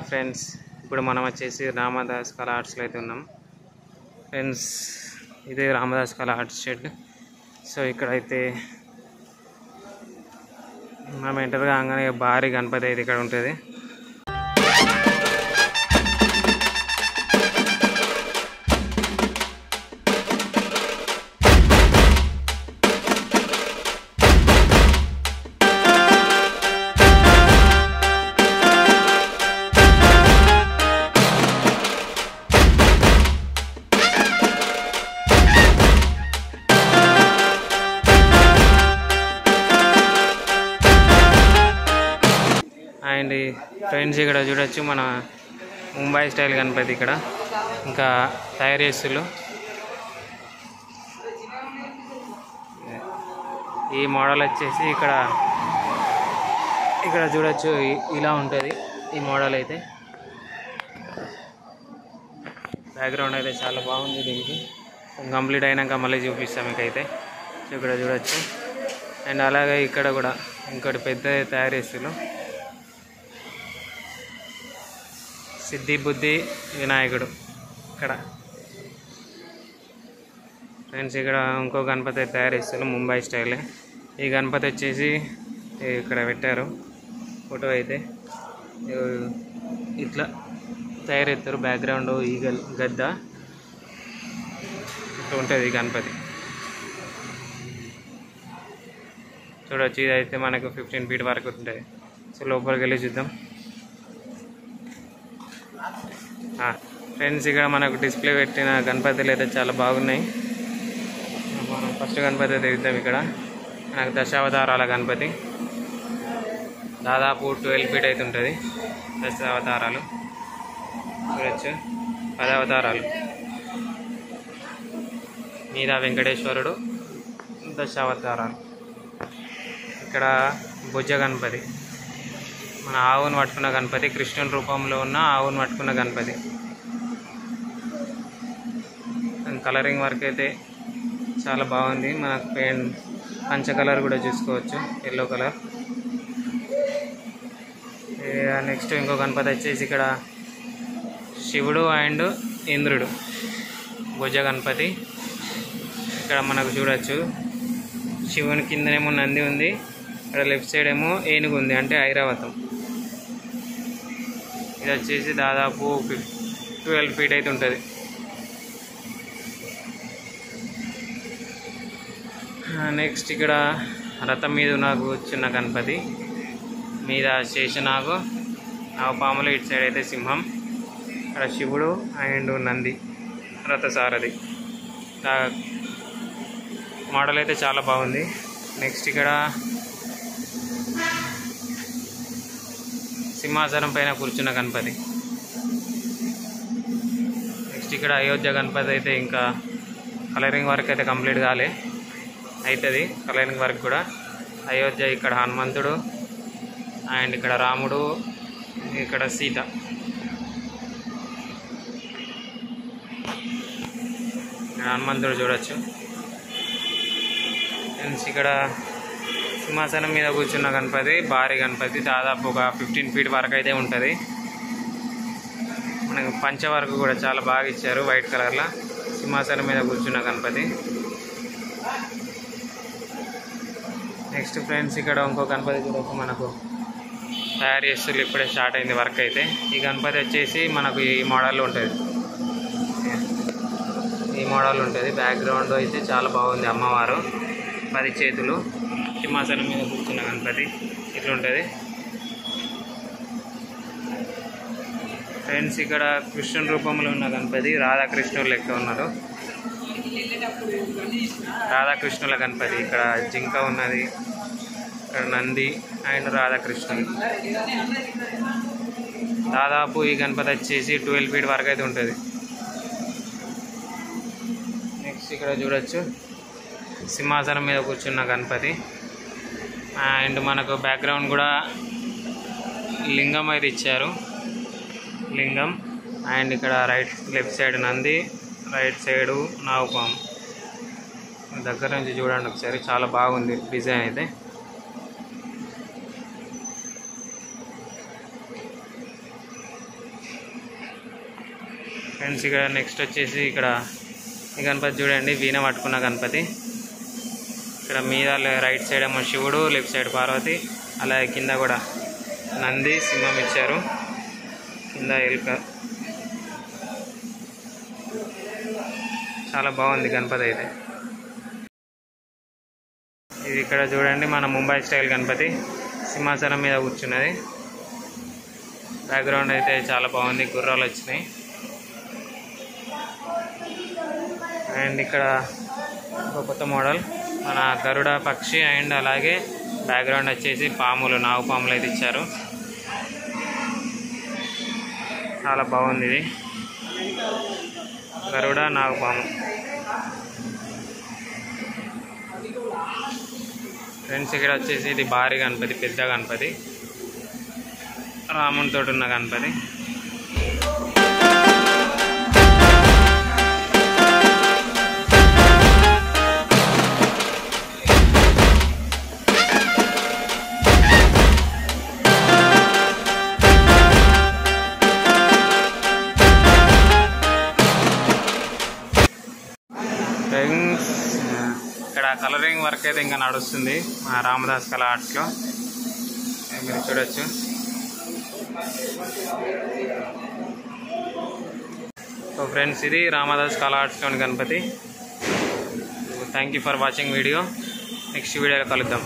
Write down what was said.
Hi friends ఇప్పుడు మనం వచ్చేసి రామదాస్ కళా ఆర్ట్స్లో అయితే ఉన్నాం. ఫ్రెండ్స్ ఇదే రామదాస్ కళా ఆర్ట్స్ షెడ్. సో ఇక్కడైతే మనం ఎంటర్ కాగానే భారీ గణపతి అయితే ఇక్కడ ఉంటుంది. అండి ఫ్రెండ్స్ ఇక్కడ చూడొచ్చు మన ముంబై స్టైల్ గణపతి ఇక్కడ. ఇంకా తయారు చేస్తులు. ఈ మోడల్ వచ్చేసి ఇక్కడ ఇక్కడ చూడొచ్చు. ఇలా ఉంటుంది. ఈ మోడల్ అయితే. బ్యాక్గ్రౌండ్ అయితే చాలా బాగుంది దీనికి. కంప్లీట్ అయినాక మళ్ళీ చూపిస్తాం మీకైతే. సో ఇక్కడ చూడొచ్చు. అండ్ అలాగే ఇక్కడ కూడా ఇంకోటి పెద్ద తయారు చేస్తులు. సిద్ధి బుద్ధి వినాయకుడు. ఇక్కడ. ఫ్రెండ్స్ ఇక్కడ ఇంకో గణపతి తయారు చేస్తారు ముంబై స్టైలే. ఈ గణపతి వచ్చేసి ఇక్కడ పెట్టారు. ఫోటో అయితే. ఇట్లా తయారు చేస్తారు బ్యాక్గ్రౌండ్ ఈగల్ గద్ద. ఇట్లా ఉంటుంది ఈ గణపతి. చూడొచ్చు ఇది అయితే మనకు ఫిఫ్టీన్ ఫీట్ వరకు ఉంటుంది. సో లోపలికి వెళ్ళి చూద్దాం. ఫ్రెండ్స్ ఇక్కడ మనకు డిస్ప్లే పెట్టిన గణపతులు అయితే చాలా బాగున్నాయి. మనం ఫస్ట్ గణపతి అయితే ఇక్కడ. మనకు దశావతారాల గణపతి. దాదాపు ట్వెల్వ్ ఫీట్ అయితే ఉంటుంది. దశావతారాలు. చూడొచ్చు. పదావతారాలు. మీద వెంకటేశ్వరుడు దశావతారాలు. ఇక్కడ భుజ గణపతి. మన ఆవును పట్టుకున్న గణపతి కృష్ణుని రూపంలో ఉన్న ఆవును పట్టుకున్న గణపతి. కలరింగ్ వర్క్ అయితే చాలా బాగుంది. మనకు పెయిన్ పంచ కలర్ కూడా చూసుకోవచ్చు ఎల్లో కలర్. నెక్స్ట్ ఇంకో గణపతి వచ్చేసి ఇక్కడ శివుడు అండ్ ఇంద్రుడు. భుజ గణపతి. ఇక్కడ మనకు చూడొచ్చు. శివుని కిందనేమో నంది ఉంది. ఇక్కడ లెఫ్ట్ సైడ్ ఏమో ఏనుగు ఉంది అంటే ఐరావతం. ఇది వచ్చేసి దాదాపు ట్వెల్వ్ ఫీట్ అయితే ఉంటుంది. నెక్స్ట్ ఇక్కడ రథం మీద నాకు చిన్న గణపతి మీద శేషనాగు పాములు ఇటు సైడ్ అయితే సింహం ఇక్కడ శివుడు అండ్ నంది రథసారథి. మోడల్ అయితే చాలా బాగుంది. నెక్స్ట్ ఇక్కడ సింహాసనం పైన కూర్చున్న గణపతి. నెక్స్ట్ ఇక్కడ అయోధ్య గణపతి అయితే ఇంకా కలరింగ్ వర్క్ అయితే కంప్లీట్ కాలే. అవుతుంది కలరింగ్ వర్క్ కూడా. అయోధ్య ఇక్కడ హనుమంతుడు అండ్ ఇక్కడ రాముడు ఇక్కడ సీత. ఇక్కడ హనుమంతుడు చూడొచ్చు. ఫ్రెండ్స్ ఇక్కడ సింహాసనం మీద కూర్చున్న గణపతి భారీ గణపతి దాదాపు ఒక ఫిఫ్టీన్ ఫీట్ వరకు అయితే ఉంటుంది. మనకు పంచ వరకు కూడా చాలా బాగా ఇచ్చారు వైట్ కలర్లో సింహాసనం మీద కూర్చున్న గణపతి. నెక్స్ట్ ఫ్రెండ్స్ ఇక్కడ ఇంకో గణపతి కూడా మనకు తయారు చేస్తున్నారు ఇప్పుడే స్టార్ట్ అయింది వర్క్ అయితే. ఈ గణపతి వచ్చేసి మనకు ఈ మోడల్లో ఉంటుంది. ఈ మోడల్ ఉంటుంది. బ్యాక్గ్రౌండ్ అయితే చాలా బాగుంది అమ్మవారు. పది చేతులు. సింహాసనం మీద కూర్చున్న గణపతి. ఇట్లా ఉంటుంది ఫ్రెండ్స్ ఇక్కడ కృష్ణ రూపంలో ఉన్న గణపతి రాధాకృష్ణుడు లెక్క ఉన్నారు. రాధాకృష్ణుల గణపతి. ఇక్కడ జింక ఉన్నది. ఇక్కడ నంది అండ్ రాధాకృష్ణుడు. దాదాపు ఈ గణపతి వచ్చేసి ట్వెల్వ్ ఫీట్ వరకు అయితే ఉంటుంది. నెక్స్ట్ ఇక్కడ చూడొచ్చు. సింహాసనం మీద కూర్చున్న గణపతి. అండ్ మనకు బ్యాక్గ్రౌండ్ కూడా లింగం అయితే ఇచ్చారు. లింగం అండ్ ఇక్కడ right left side Nandi right side నాగుపాము. దగ్గర నుంచి చూడండి ఒకసారి చాలా బాగుంది డిజైన్ అయితే. ఫ్రెండ్స్ ఇక్కడ నెక్స్ట్ వచ్చేసి ఇక్కడ ఈ గణపతి చూడండి వీణ పట్టుకున్న గణపతి. ఇక్కడ మీద రైట్ సైడ్ ఏమో శివుడు లెఫ్ట్ సైడ్ పార్వతి అలాగే కింద కూడా నంది సింహం ఇచ్చారు. కింద ఎలుక. చాలా బాగుంది గణపతి అయితే. ఇది ఇక్కడ చూడండి మన ముంబై స్టైల్ గణపతి. సింహాసనం మీద కూర్చున్నది. బ్యాక్గ్రౌండ్ అయితే చాలా బాగుంది గుర్రాలు వచ్చినాయి. అండ్ ఇక్కడ ఒక కొత్త మోడల్. మన గరుడ పక్షి అండ్ అలాగే బ్యాక్గ్రౌండ్ వచ్చేసి పాములు నాగు పాములు అయితే ఇచ్చారు. చాలా బాగుంది ఇది. గరుడ నాగుపాము ఫ్రెండ్స్ ఇక్కడ వచ్చేసి ఇది భారీ గణపతి పెద్ద గణపతి. రామునితో ఉన్న గణపతి. ఫ్రెండ్స్ ఇక్కడ కలరింగ్ వర్క్ అయితే ఇంకా నడుస్తుంది. మా రామదాస్ కళ ఆర్ట్స్లో మీరు చూడొచ్చు. సో ఫ్రెండ్స్ ఇది రామదాస్ కళ ఆర్ట్స్లోని Ganapati. Thank you for watching video next వీడియోలో కలుద్దాం.